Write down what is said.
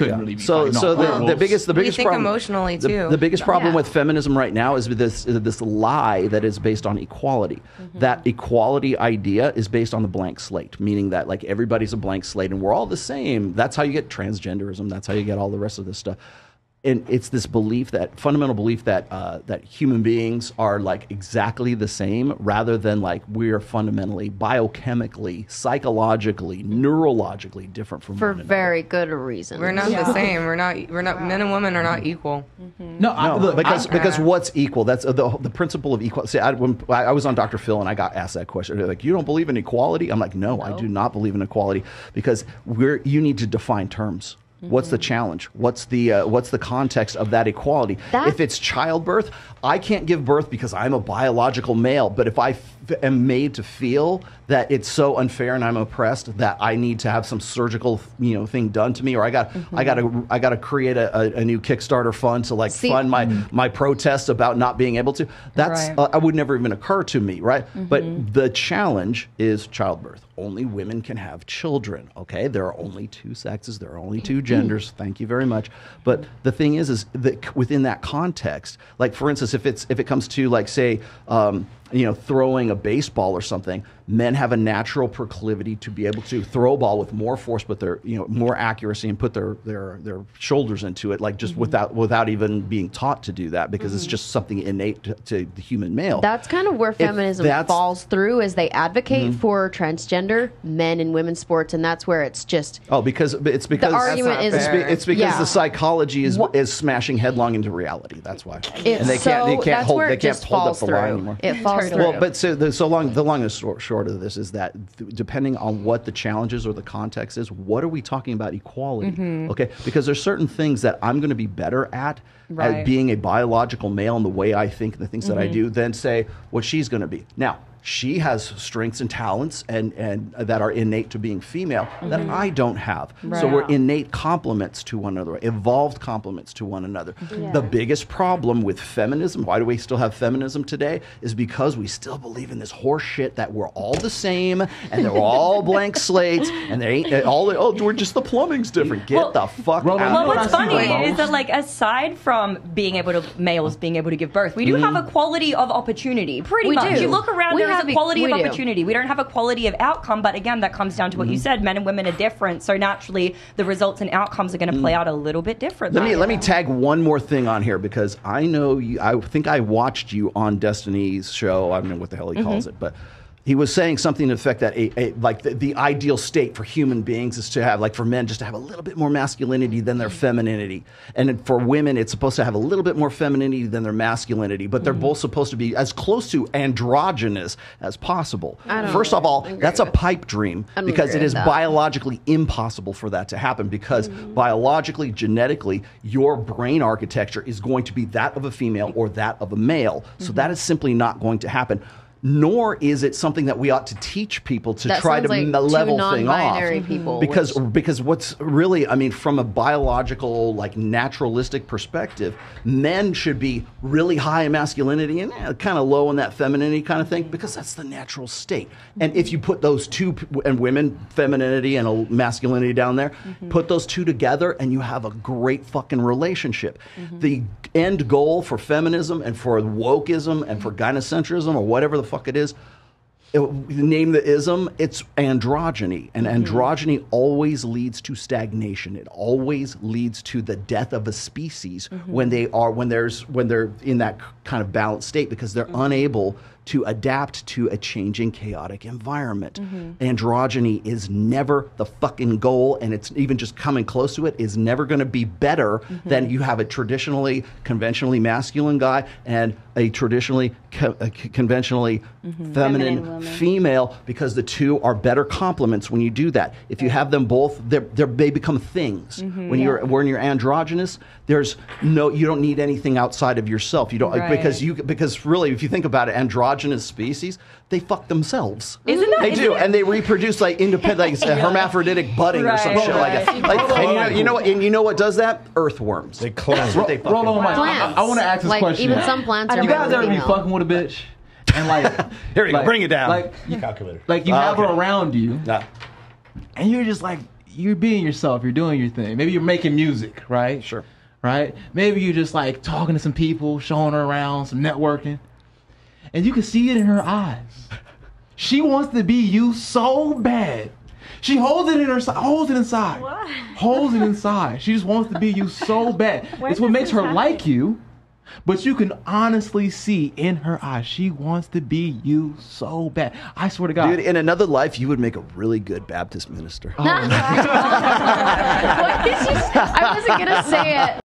couldn't really be So, so off the, girls. the biggest, the We biggest think problem, emotionally, the- too. The, biggest problem Yeah. with feminism right now is this this lie that is based on equality. Mm-hmm. That equality idea is based on the blank slate, meaning that like everybody's a blank slate and we're all the same. That's how you get transgenderism. That's how you get all the rest of this stuff. And it's this belief that fundamental belief that uh, that human beings are like exactly the same, rather than like we are fundamentally biochemically, psychologically, neurologically different from for one another. very good reason. We're not the same. We're not. We're not. Men and women are not equal. no, I, No, look, because I- because what's equal? That's uh, the the principle of equal. See, I, when I I was on Dr. Phil and I got asked that question. They're like, you don't believe in equality? I'm like, no, I do not believe in equality because we're you need to define terms. What's the challenge? What's the uh, what's the context of that equality? That- if it's childbirth, I can't give birth because I'm a biological male. But if I f- am made to feel that it's so unfair and I'm oppressed that I need to have some surgical you know thing done to me, or I got I got to I got to create a, a, a new Kickstarter fund to like See- fund my my protest about not being able to. That's Right. uh, I would never even occur to me, right? But the challenge is childbirth. Only women can have children. Okay, there are only two sexes. There are only two genders. Thank you very much. But the thing is, is that within that context, like for instance, if it's if it comes to like say. Um, you know, throwing a baseball or something, men have a natural proclivity to be able to throw a ball with more force, but their you know more accuracy and put their their their shoulders into it, like just without without even being taught to do that, because it's just something innate to, to the human male. That's kind of where feminism Mm-hmm. falls through as they advocate for transgender men and women's sports and that's where it's just Oh, because it's because the argument it's, is- be- it's because Yeah. the psychology is What- is smashing headlong into reality. That's why, it's and they so can't they can't hold they can't hold up the through. line anymore. It falls through. Well, but so the so long the long and short, of this is that th- depending on what the challenges or the context is, what are we talking about equality? Mm-hmm. Okay, because there's certain things that I'm going to be better at Right. at being a biological male and the way I think and the things that I Mm-hmm. do than say what she's going to be. Now, she has strengths and talents and, and that are innate to being female that Mm-hmm. I don't have. So we're innate complements to one another, evolved complements to one another. The biggest problem with feminism, why do we still have feminism today, is because we still believe in this horse shit that we're all the same and they're all blank slates and they ain't all oh we're just the plumbing's different. Get Well, the fuck Roland, out. Well, know what what's I see the funny is that, like, aside from being able to males being able to give birth, we do have equality of opportunity. Pretty We much. do. You look around, We there is have e- equality of we do. opportunity. We don't have equality of outcome, but again, that comes down to what you mm-hmm. said. Men and women are different, so naturally, the results and outcomes are going to mm. play out a little bit differently. Let me let me tag one more thing on here because I know you. I think I watched you on Destiny's show. I don't know what the hell he mm-hmm. calls it, but he was saying something to the effect that a, a, like the, the ideal state for human beings is to have like for men just to have a little bit more masculinity than their femininity, and for women it's supposed to have a little bit more femininity than their masculinity, but they're both supposed to be as close to androgynous as possible. First of all, that's a pipe dream because it is that. biologically impossible for that to happen because biologically, genetically, your brain architecture is going to be that of a female or that of a male. So that is simply not going to happen. Nor is it something that we ought to teach people to That try to like level thing off. people, because which- because what's really I mean from a biological like naturalistic perspective, men should be really high in masculinity and eh, kind of low in that femininity kind of thing because that's the natural state. And if you put those two and women femininity and masculinity down there, put those two together and you have a great fucking relationship. The end goal for feminism and for wokeism and for gynocentrism or whatever the fuck it is it- name the ism, it's androgyny. And mm-hmm. androgyny always leads to stagnation. It always leads to the death of a species mm-hmm. when they are when there's when they're in that kind of balanced state because they're mm-hmm. unable to adapt to a changing chaotic environment. Mm-hmm. Androgyny is never the fucking goal and it's even just coming close to it is never going to be better mm-hmm. than you have a traditionally conventionally masculine guy and a traditionally co- a conventionally mm-hmm. feminine, Feminine female because the two are better complements when you do that. If you have them both, they're, they're, they become things. When you're when you're androgynous, there's no you don't need anything outside of yourself. You don't like, because you because really, if you think about it, androgynous species they fuck themselves. Isn't that- they isn't do, it- and they reproduce like independent, like a hermaphroditic budding or some Right, shit like that. Like, and you know, you know what? And you know what does that? Earthworms. They clone. That's what they fucking Roll on, do. Mike. Plants. I, want to ask this like, question. Even some plants are you guys male ever be fucking with a bitch and like Here you go, bring it down. Like you Calculator. like you Oh, have her around you Nah. and you're just like you're being yourself. You're doing your thing. Maybe you're making music, right? Sure. Right. Maybe you're just like talking to some people, showing her around, some networking, and you can see it in her eyes. She wants to be you so bad. She holds it in her si- holds it inside. What? Holds it inside. She just wants to be you so bad. When it's what makes her happen? like you. But you can honestly see in her eyes, she wants to be you so bad. I swear to God. Dude, in another life, you would make a really good Baptist minister. What did you say? I wasn't gonna say it.